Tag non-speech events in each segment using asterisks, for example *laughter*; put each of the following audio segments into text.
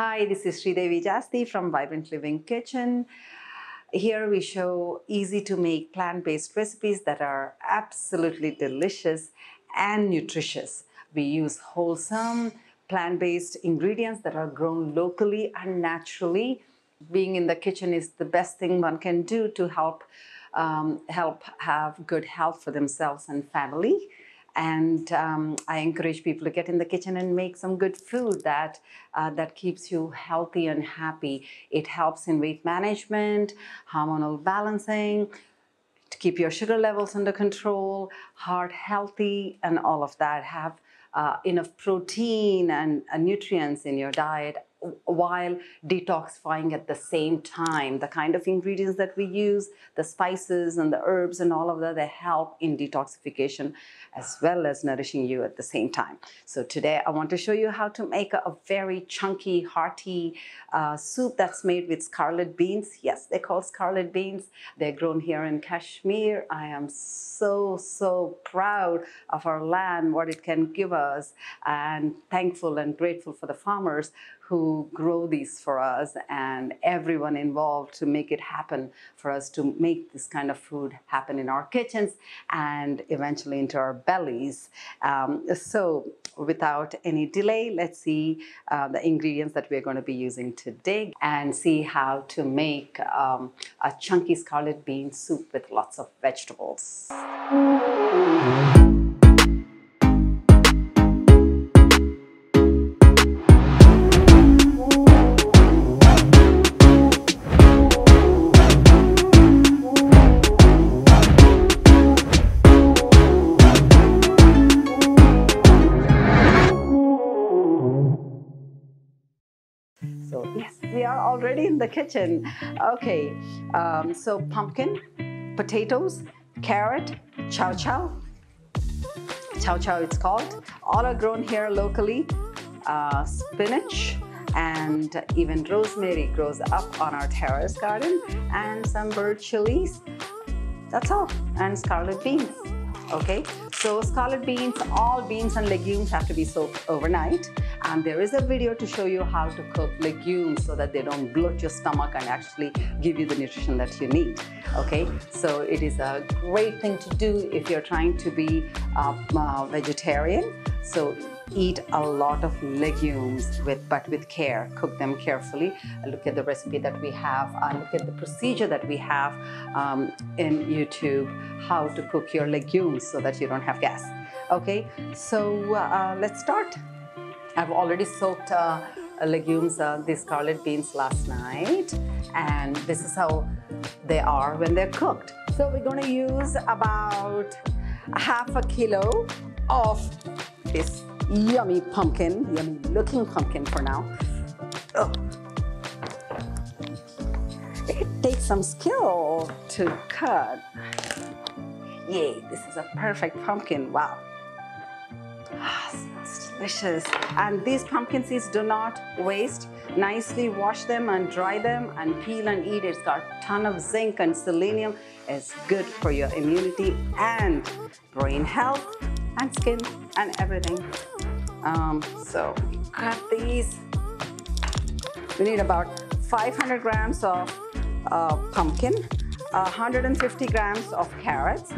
Hi, this is Sridevi Jasti from Vibrant Living Kitchen. Here we show easy to make plant based recipes that are absolutely delicious and nutritious. We use wholesome plant based ingredients that are grown locally and naturally. Being in the kitchen is the best thing one can do to help um, help have good health for themselves and family. And um, I encourage people to get in the kitchen and make some good food that uh, that keeps you healthy and happy. It helps in weight management, hormonal balancing, to keep your sugar levels under control, heart healthy, and all of that. Have uh, enough protein and uh, nutrients in your diet while detoxifying at the same time. The kind of ingredients that we use, the spices and the herbs and all of that, they help in detoxification as well as nourishing you at the same time. So today I want to show you how to make a, very chunky, hearty uh, soup that's made with scarlet beans. Yes, they're called scarlet beans. They're grown here in Kashmir. I am so, so proud of our land, what it can give us, and thankful and grateful for the farmers who grow these for us and everyone involved to make it happen for us to make this kind of food happen in our kitchens and eventually into our bellies. Um, so without any delay, let's see uh, the ingredients that we're going to be using today and see how to make um, a chunky scarlet bean soup with lots of vegetables. Kitchen. Okay, um, so pumpkin, potatoes, carrot, chow chow. Chow chow it's called. All are grown here locally. Uh, spinach and even rosemary grows up on our terrace garden and some bird chilies. That's all. And scarlet beans. Okay, so scarlet beans, all beans and legumes have to be soaked overnight. And there is a video to show you how to cook legumes so that they don't bloat your stomach and actually give you the nutrition that you need. Okay, so it is a great thing to do if you're trying to be uh, uh, vegetarian. So eat a lot of legumes with but with care. Cook them carefully. Look at the recipe that we have. Uh, look at the procedure that we have um, in youtube how to cook your legumes so that you don't have gas okay? So uh, let's start i've already soaked uh, legumes uh, the scarlet beans last night and this is how they are when they're cooked so we're going to use about half a kilo of this yummy pumpkin, yummy looking pumpkin for now. Oh. It takes some skill to cut. Yay, this is a perfect pumpkin, wow. Delicious. And these pumpkin seeds do not waste. Nicely wash them and dry them and peel and eat. It's got a ton of zinc and selenium. It's good for your immunity and brain health and skin and everything. Um, so cut these. We need about 500 grams of uh, pumpkin, 150 grams of carrots,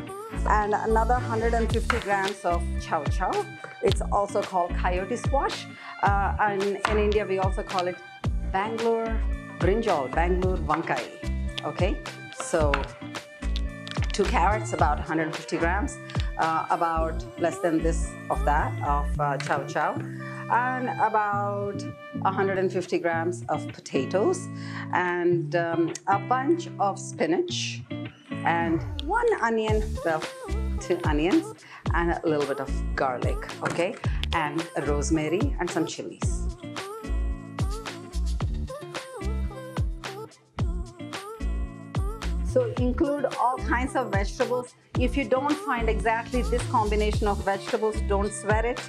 and another 150 grams of chow chow. It's also called chayote squash. Uh, and in India, we also call it Bangalore brinjal, Bangalore vankai. Okay, so two carrots, about 150 grams, uh, about less than this of that, of uh, chow chow, and about 150 grams of potatoes, and um, a bunch of spinach, and one onion, well, two onions, and a little bit of garlic, okay, and rosemary and some chilies. So include all kinds of vegetables. If you don't find exactly this combination of vegetables, don't sweat it.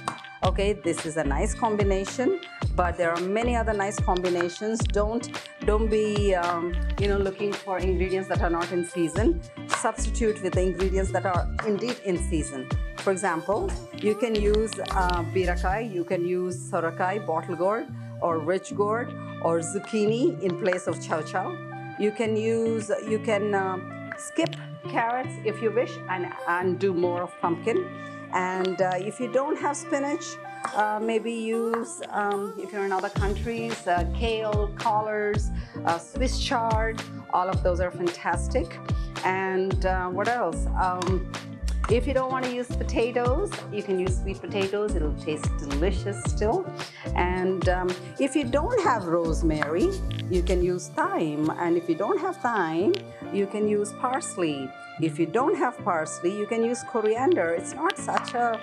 Okay, this is a nice combination, but there are many other nice combinations. Don't don't be um, you know looking for ingredients that are not in season. Substitute with the ingredients that are indeed in season. For example, you can use uh, birakai, you can use sorakai, bottle gourd, or ridge gourd or zucchini in place of chow chow. You can use, you can uh, skip carrots if you wish and, and do more of pumpkin. And uh, if you don't have spinach, uh, maybe use, um, if you're in other countries, uh, kale, collards, uh, Swiss chard, all of those are fantastic. And uh, what else? Um, if you don't want to use potatoes, you can use sweet potatoes. It'll taste delicious still. And um, if you don't have rosemary, you can use thyme. And if you don't have thyme, you can use parsley. If you don't have parsley, you can use coriander. It's not such a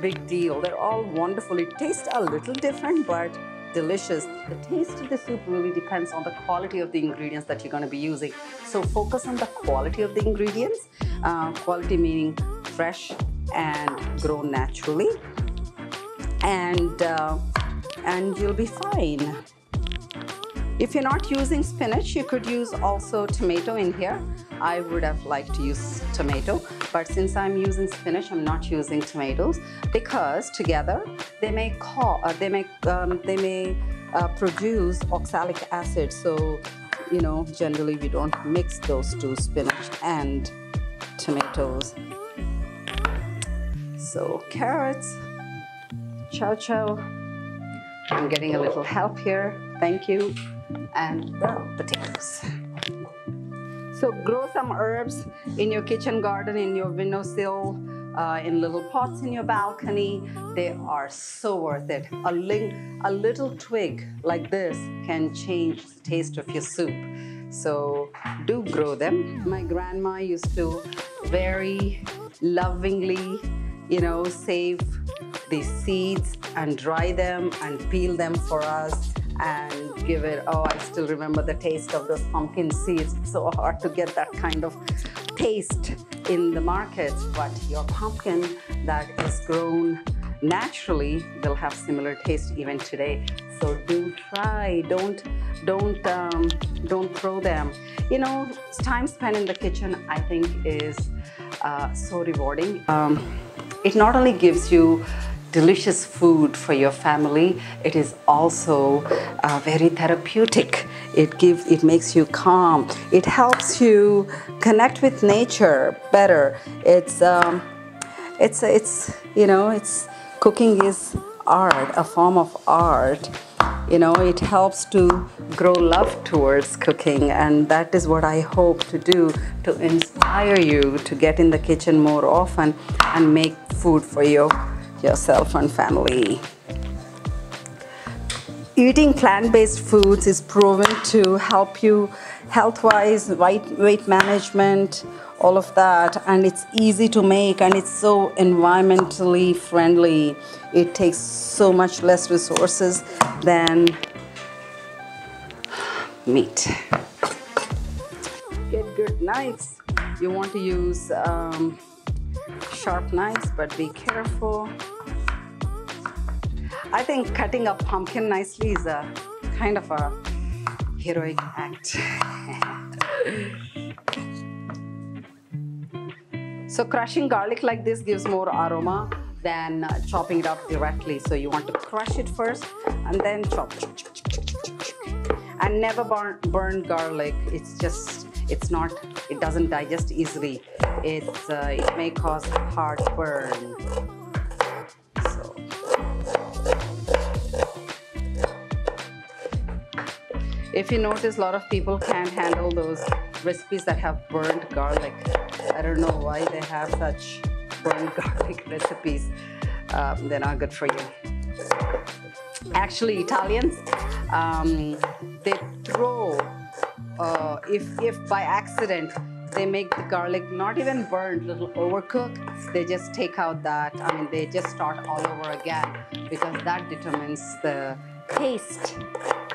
big deal. They're all wonderful. It tastes a little different, but delicious. The taste of the soup really depends on the quality of the ingredients that you're going to be using. So focus on the quality of the ingredients. Uh, quality meaning fresh and grown naturally. And, uh, and you'll be fine. If you're not using spinach, you could use also tomato in here. I would have liked to use tomato, but since I'm using spinach, I'm not using tomatoes because together they may call, uh, they may, um, they may uh, produce oxalic acid. So, you know, generally we don't mix those two, spinach and tomatoes. So carrots, chow chow. I'm getting a little help here. Thank you and the potatoes. So grow some herbs in your kitchen garden, in your windowsill, uh, in little pots in your balcony. They are so worth it. A, a little twig like this can change the taste of your soup. So do grow them. My grandma used to very lovingly, you know, save these seeds and dry them and peel them for us and give it, oh, I still remember the taste of those pumpkin seeds. It's so hard to get that kind of taste in the market, but your pumpkin that is grown naturally will have similar taste even today. So do try, don't, don't, um, don't throw them. You know, time spent in the kitchen, I think is uh, so rewarding. Um, it not only gives you delicious food for your family. It is also uh, very therapeutic. It gives, it makes you calm. It helps you connect with nature better. It's, um, it's, it's, you know, it's cooking is art, a form of art. You know, it helps to grow love towards cooking, and that is what I hope to do to inspire you to get in the kitchen more often and make food for you yourself and family. Eating plant-based foods is proven to help you health-wise, weight, weight management, all of that, and it's easy to make and it's so environmentally friendly. It takes so much less resources than meat. Get good knives. You want to use um, sharp knives, but be careful. I think cutting a pumpkin nicely is a kind of a heroic act. *laughs* so crushing garlic like this gives more aroma than uh, chopping it up directly. So you want to crush it first and then chop. And never burn, burn garlic. It's just, it's not, it doesn't digest easily. It's, uh, it may cause heartburn. So. If you notice, a lot of people can't handle those recipes that have burned garlic. I don't know why they have such burned *laughs* garlic recipes. Um, they're not good for you. Actually, Italians, um, they throw, uh, if, if by accident they make the garlic not even burned, little overcooked, they just take out that, I mean, they just start all over again because that determines the taste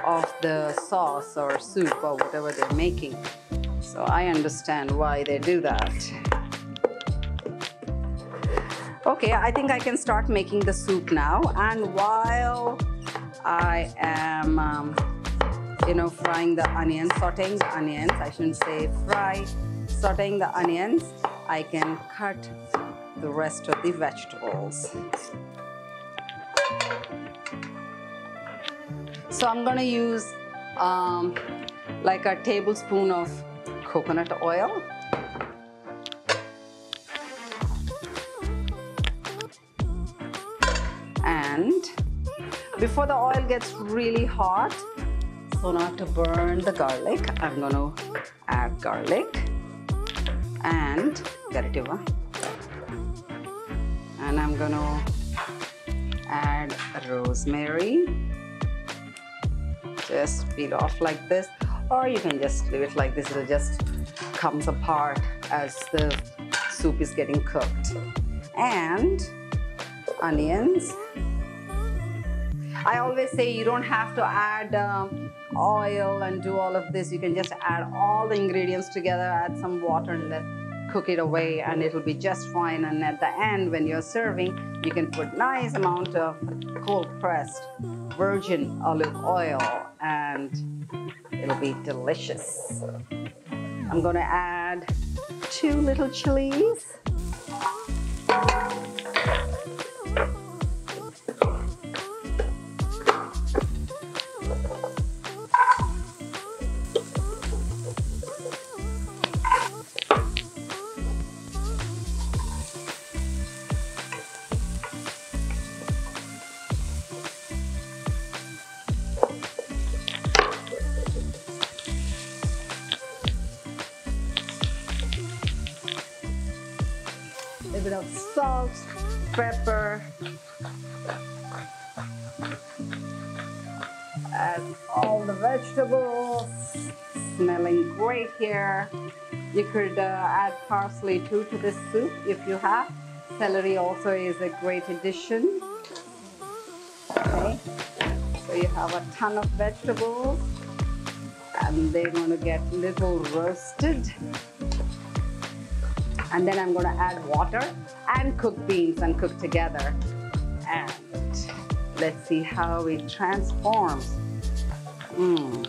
of the sauce or soup or whatever they're making. So I understand why they do that. Okay, I think I can start making the soup now. And while I am, um, you know, frying the onions, sauteing the onions, I shouldn't say fry, sauteing the onions, I can cut the rest of the vegetables. So I'm gonna use um, like a tablespoon of coconut oil. And before the oil gets really hot, so not to burn the garlic, I'm gonna add garlic and Garativa. And I'm gonna add rosemary. Just peel off like this, or you can just leave it like this. It'll just comes apart as the soup is getting cooked. And onions. I always say you don't have to add um, oil and do all of this. You can just add all the ingredients together, add some water and let cook it away and it'll be just fine. And at the end, when you're serving, you can put nice amount of cold pressed virgin olive oil and it'll be delicious. I'm gonna add two little chilies. Salt, pepper, add all the vegetables, smelling great here. You could uh, add parsley too to this soup if you have. Celery also is a great addition. Okay, so you have a ton of vegetables and they're going to get little roasted and then I'm gonna add water and cook beans and cook together. And let's see how it transforms. Mm.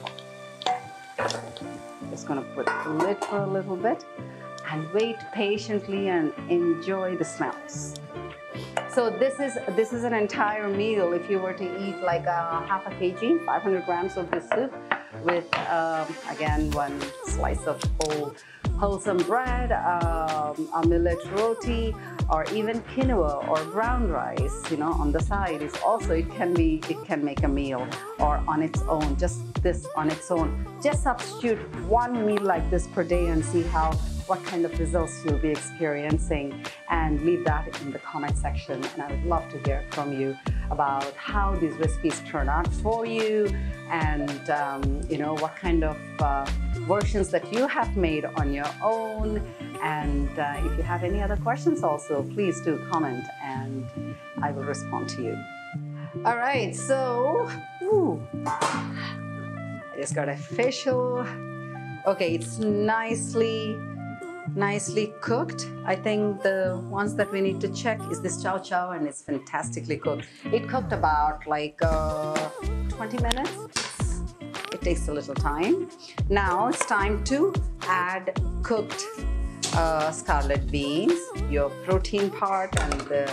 Just gonna put the lid for a little bit and wait patiently and enjoy the smells. So this is this is an entire meal. If you were to eat like a half a kg, 500 grams of this soup, with um, again one slice of whole wholesome bread, um, a millet roti, or even quinoa or brown rice, you know, on the side is also it can be it can make a meal or on its own, just this on its own. Just substitute one meal like this per day and see how what kind of results you'll be experiencing and leave that in the comment section and I would love to hear from you about how these recipes turn out for you and um, you know what kind of uh, versions that you have made on your own and uh, if you have any other questions also please do comment and I will respond to you. All right, so ooh, I just got a facial. Okay, it's nicely nicely cooked. I think the ones that we need to check is this chow chow and it's fantastically cooked. It cooked about like uh, 20 minutes. It takes a little time. Now it's time to add cooked uh, scarlet beans, your protein part and the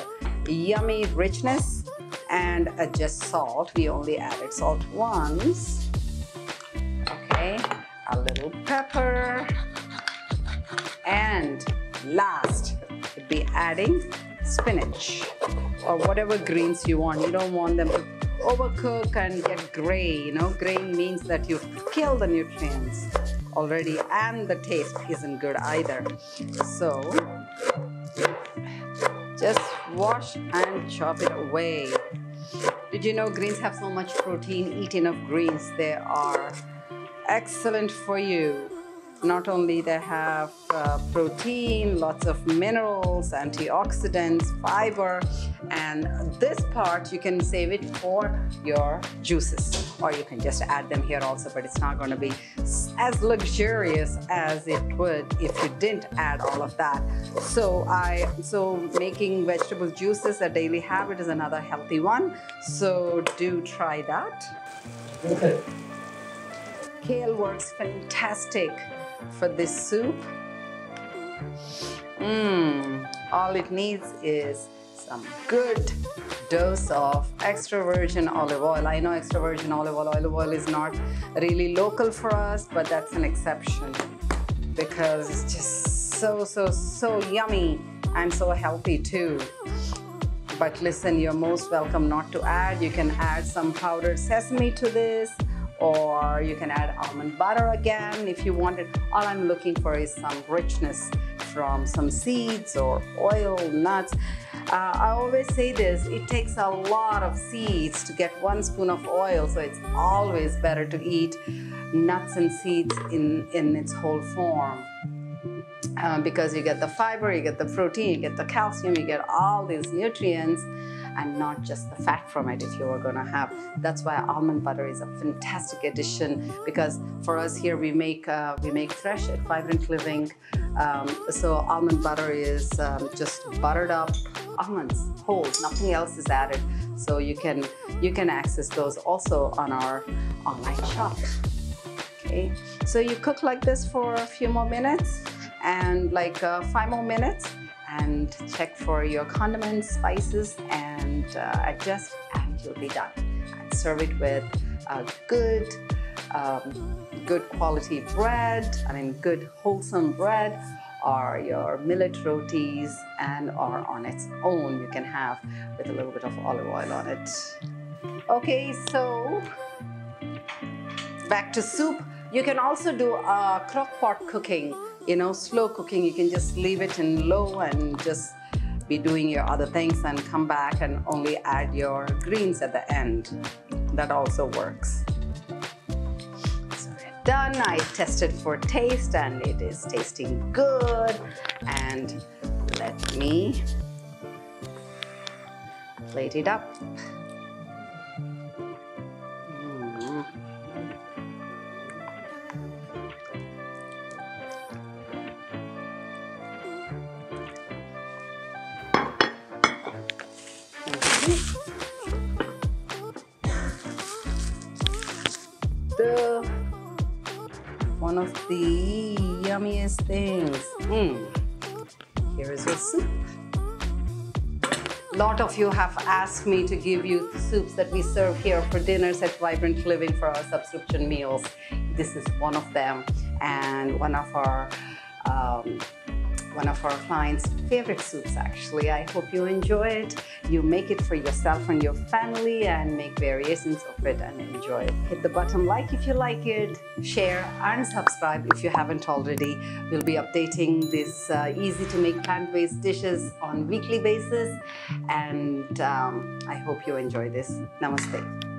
yummy richness and uh, just salt. We only added salt once. Okay, a little pepper and last, be adding spinach or whatever greens you want. You don't want them to overcook and get gray. You know, gray means that you've killed the nutrients already and the taste isn't good either. So just wash and chop it away. Did you know greens have so much protein? Eat enough greens. They are excellent for you not only they have uh, protein, lots of minerals, antioxidants, fiber, and this part you can save it for your juices or you can just add them here also, but it's not going to be as luxurious as it would if you didn't add all of that. So I so making vegetable juices a daily habit is another healthy one. So do try that. Okay. Kale works fantastic for this soup. Mmm, all it needs is some good dose of extra virgin olive oil. I know extra virgin olive oil, olive oil is not really local for us, but that's an exception because it's just so, so, so yummy and so healthy too. But listen, you're most welcome not to add. You can add some powdered sesame to this or you can add almond butter again if you want it. All I'm looking for is some richness from some seeds or oil, nuts. Uh, I always say this, it takes a lot of seeds to get one spoon of oil, so it's always better to eat nuts and seeds in, in its whole form. Um, because you get the fiber, you get the protein, you get the calcium, you get all these nutrients and not just the fat from it if you are going to have. That's why almond butter is a fantastic addition because for us here we make uh, we make fresh at Vibrant Living. Um, so almond butter is um, just buttered up almonds, whole, nothing else is added. So you can you can access those also on our online shop. Okay, so you cook like this for a few more minutes and like uh, five more minutes and check for your condiments, spices, and uh, adjust, and you'll be done. And serve it with a good, um, good quality bread. I mean, good wholesome bread, or your millet rotis, and or on its own you can have with a little bit of olive oil on it. Okay, so back to soup. You can also do a crock pot cooking you know, slow cooking, you can just leave it in low and just be doing your other things and come back and only add your greens at the end. That also works. So done, I tested for taste and it is tasting good. And let me plate it up. The one of the yummiest things. Mm. Here is your soup. A lot of you have asked me to give you soups that we serve here for dinners at Vibrant Living for our subscription meals. This is one of them and one of our um, one of our clients' favorite soups actually. I hope you enjoy it. You make it for yourself and your family and make variations of it and enjoy it. Hit the button like if you like it, share and subscribe if you haven't already. We'll be updating these uh, easy to make plant-based dishes on weekly basis and um, I hope you enjoy this. Namaste.